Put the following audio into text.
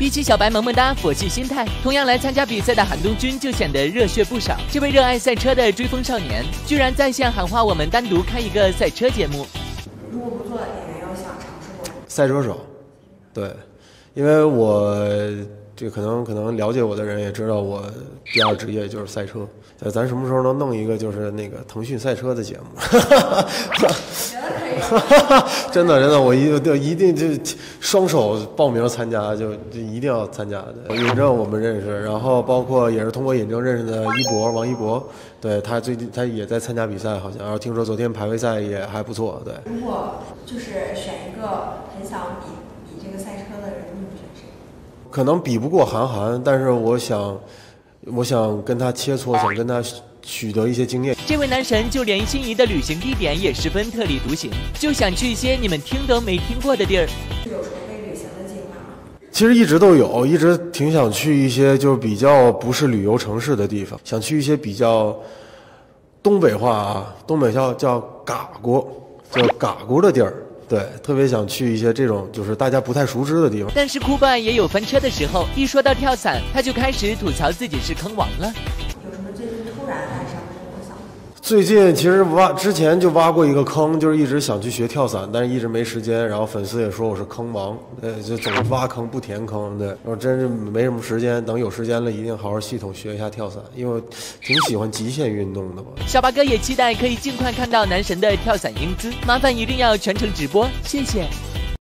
比起小白萌萌哒佛系心态，同样来参加比赛的韩东君就显得热血不少。这位热爱赛车的追风少年，居然在线喊话我们单独开一个赛车节目。如果不做演员，要想尝试过赛车手，对，因为我这可能可能了解我的人也知道，我第二职业就是赛车。呃，咱什么时候能弄一个就是那个腾讯赛车的节目？真的真的，我一就一定就双手报名参加，就就一定要参加的。尹正我们认识，然后包括也是通过尹正认识的一博王一博，对他最近他也在参加比赛，好像，然后听说昨天排位赛也还不错，对。如果就是选一个很想比比这个赛车的人，你觉得？可能比不过韩寒，但是我想。我想跟他切磋，想跟他取得一些经验。这位男神就连心仪的旅行地点也十分特立独行，就想去一些你们听都没听过的地儿。有筹备旅行的计划吗？其实一直都有，一直挺想去一些就是比较不是旅游城市的地方，想去一些比较东北话啊，东北叫叫嘎咕，叫嘎咕的地儿。对，特别想去一些这种就是大家不太熟知的地方。但是酷爸也有翻车的时候，一说到跳伞，他就开始吐槽自己是坑王了。有什么最近突然爱上的梦想？最近其实挖之前就挖过一个坑，就是一直想去学跳伞，但是一直没时间。然后粉丝也说我是坑王，呃，就总是挖坑不填坑。对，我真是没什么时间，等有时间了，一定好好系统学一下跳伞，因为我挺喜欢极限运动的嘛。小八哥也期待可以尽快看到男神的跳伞英姿，麻烦一定要全程直播，谢谢。